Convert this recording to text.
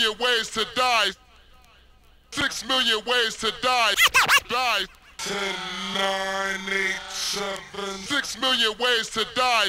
million Six million ways to die. Six million ways to die. Die. Ten, nine, eight, seven. Six million ways to die.